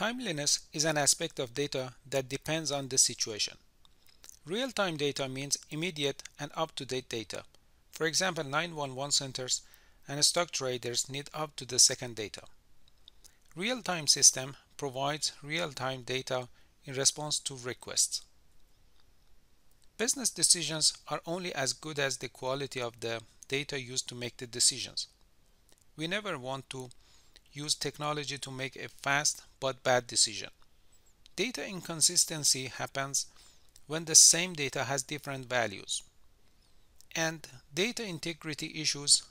Timeliness is an aspect of data that depends on the situation. Real-time data means immediate and up-to-date data. For example, 911 centers and stock traders need up-to-the-second data. Real-time system provides real-time data in response to requests. Business decisions are only as good as the quality of the data used to make the decisions. We never want to use technology to make a fast but bad decision. Data inconsistency happens when the same data has different values. And data integrity issues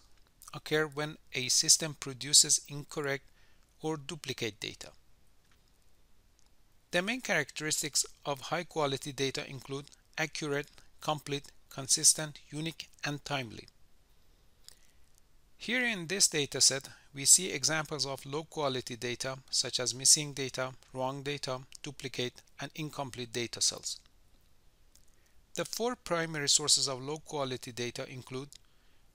occur when a system produces incorrect or duplicate data. The main characteristics of high quality data include accurate, complete, consistent, unique, and timely. Here in this dataset, we see examples of low quality data such as missing data, wrong data, duplicate, and incomplete data cells. The four primary sources of low quality data include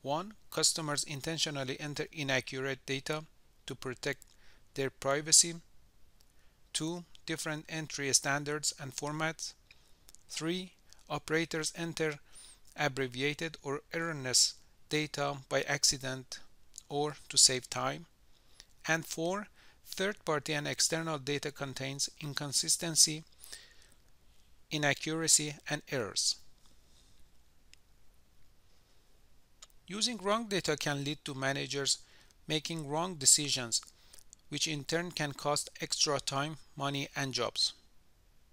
1. Customers intentionally enter inaccurate data to protect their privacy. 2. Different entry standards and formats. 3. Operators enter abbreviated or erroneous data by accident or to save time. And 4. Third-party and external data contains inconsistency, inaccuracy, and errors. Using wrong data can lead to managers making wrong decisions, which in turn can cost extra time, money, and jobs.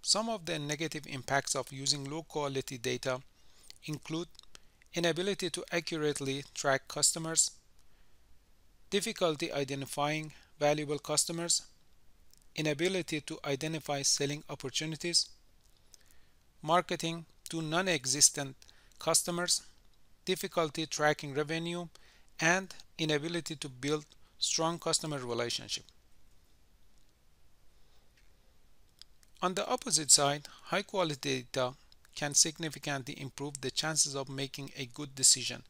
Some of the negative impacts of using low quality data include inability to accurately track customers, difficulty identifying valuable customers, inability to identify selling opportunities, marketing to non-existent customers, difficulty tracking revenue, and inability to build strong customer relationship. On the opposite side, high quality data can significantly improve the chances of making a good decision,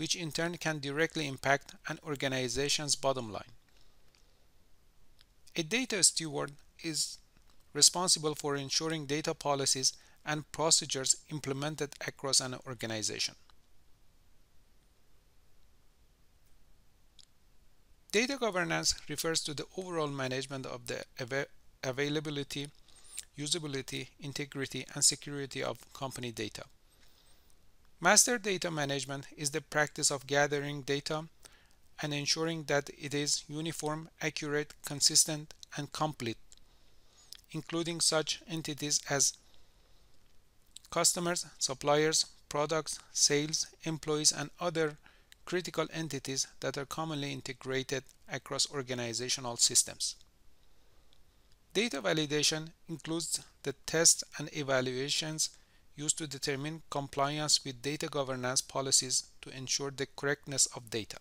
which in turn can directly impact an organization's bottom line. A data steward is responsible for ensuring data policies and procedures implemented across an organization. Data governance refers to the overall management of the av availability, usability, integrity, and security of company data. Master data management is the practice of gathering data and ensuring that it is uniform, accurate, consistent, and complete, including such entities as customers, suppliers, products, sales, employees, and other critical entities that are commonly integrated across organizational systems. Data validation includes the tests and evaluations used to determine compliance with data governance policies to ensure the correctness of data.